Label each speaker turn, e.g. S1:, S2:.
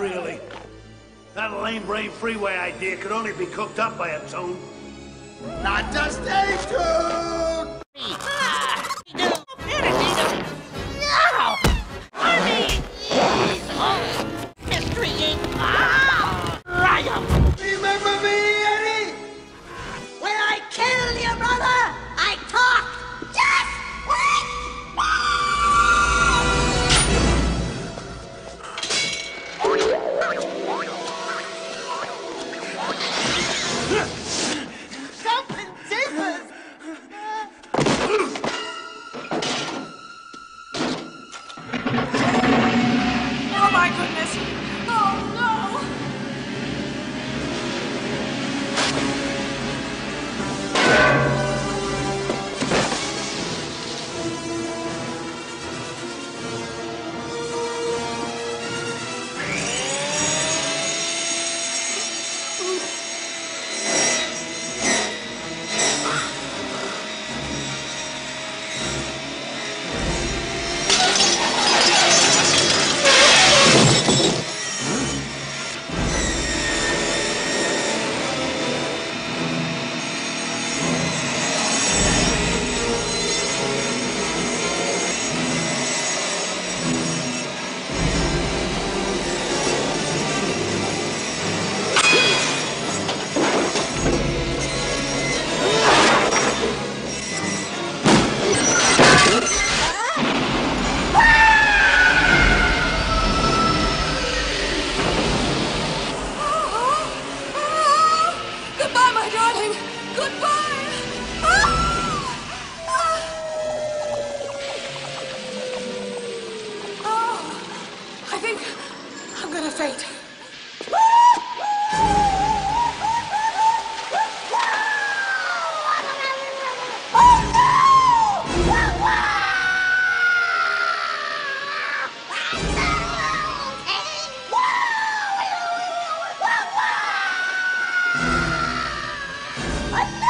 S1: Really. That lame brain freeway idea could only be cooked up by a toon.
S2: Not just a tune!
S3: Gonna.
S4: Oh, no!